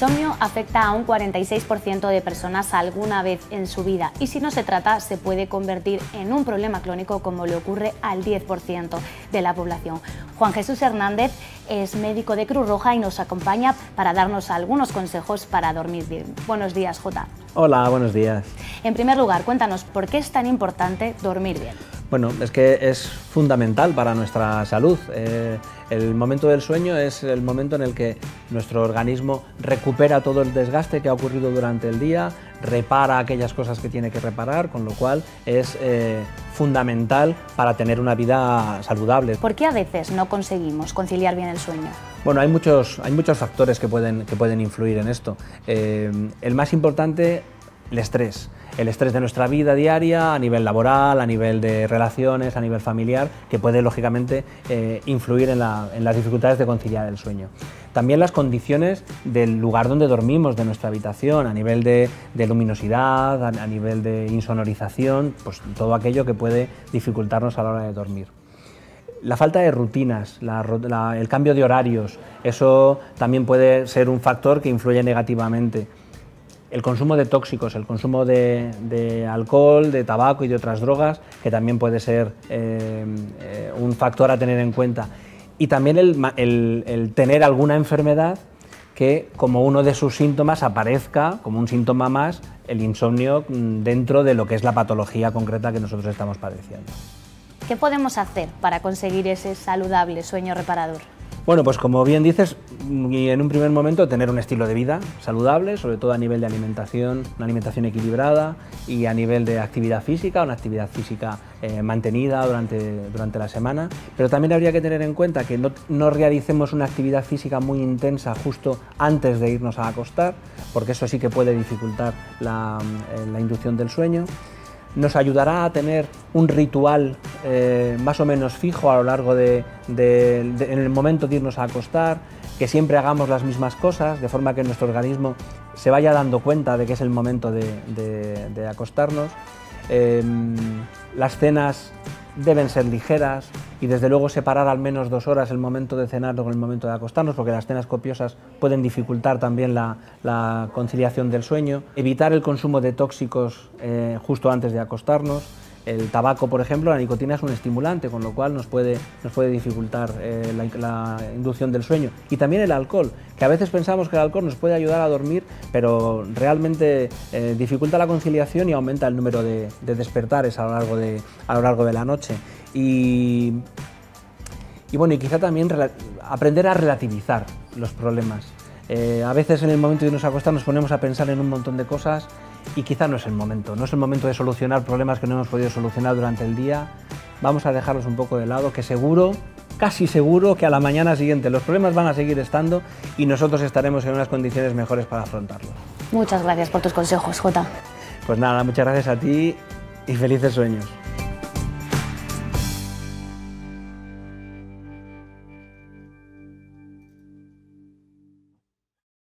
insomnio afecta a un 46% de personas alguna vez en su vida y si no se trata se puede convertir en un problema crónico como le ocurre al 10% de la población. Juan Jesús Hernández es médico de Cruz Roja y nos acompaña para darnos algunos consejos para dormir bien. Buenos días, Jota. Hola, buenos días. En primer lugar, cuéntanos por qué es tan importante dormir bien. Bueno, es que es fundamental para nuestra salud. Eh, el momento del sueño es el momento en el que nuestro organismo recupera todo el desgaste que ha ocurrido durante el día, repara aquellas cosas que tiene que reparar, con lo cual es eh, fundamental para tener una vida saludable. ¿Por qué a veces no conseguimos conciliar bien el sueño? Bueno, hay muchos, hay muchos factores que pueden, que pueden influir en esto. Eh, el más importante el estrés. El estrés de nuestra vida diaria a nivel laboral, a nivel de relaciones, a nivel familiar, que puede lógicamente eh, influir en, las dificultades de conciliar el sueño. También las condiciones del lugar donde dormimos, de nuestra habitación, a nivel de, luminosidad, a, nivel de insonorización, pues todo aquello que puede dificultarnos a la hora de dormir. La falta de rutinas, el cambio de horarios, eso también puede ser un factor que influye negativamente el consumo de tóxicos, el consumo de, alcohol, de tabaco y de otras drogas, que también puede ser eh, eh, un factor a tener en cuenta. Y también el, tener alguna enfermedad que como uno de sus síntomas aparezca como un síntoma más el insomnio mm, dentro de lo que es la patología concreta que nosotros estamos padeciendo. ¿Qué podemos hacer para conseguir ese saludable sueño reparador? Bueno, pues como bien dices, y en un primer momento tener un estilo de vida saludable, sobre todo a nivel de alimentación, una alimentación equilibrada y a nivel de actividad física, una actividad física eh, mantenida durante, durante la semana. Pero también habría que tener en cuenta que no, no realicemos una actividad física muy intensa justo antes de irnos a acostar, porque eso sí que puede dificultar la, eh, la inducción del sueño nos ayudará a tener un ritual eh, más o menos fijo a lo largo de, en el momento de irnos a acostar, que siempre hagamos las mismas cosas, de forma que nuestro organismo se vaya dando cuenta de que es el momento de, acostarnos. Em, las cenas deben ser ligeras y desde luego separar al menos dos horas el momento de cenar con el momento de acostarnos, porque las cenas copiosas pueden dificultar también la, conciliación del sueño. Evitar el consumo de tóxicos eh, justo antes de acostarnos el tabaco, por ejemplo, la nicotina es un estimulante, con lo cual nos puede, nos puede dificultar eh, la, inducción del sueño. Y también el alcohol, que a veces pensamos que el alcohol nos puede ayudar a dormir, pero realmente eh, dificulta la conciliación y aumenta el número de, despertares a lo, largo de, a lo largo de la noche. Y, y bueno, y quizá también aprender a relativizar los problemas. Eh, a veces en el momento de irnos a acostar nos ponemos a pensar en un montón de cosas y quizá no es el momento, no es el momento de solucionar problemas que no hemos podido solucionar durante el día. Vamos a dejarlos un poco de lado, que seguro, casi seguro que a la mañana siguiente los problemas van a seguir estando y nosotros estaremos en unas condiciones mejores para afrontarlos. Muchas gracias por tus consejos, Jota. Pues nada, muchas gracias a ti y felices sueños.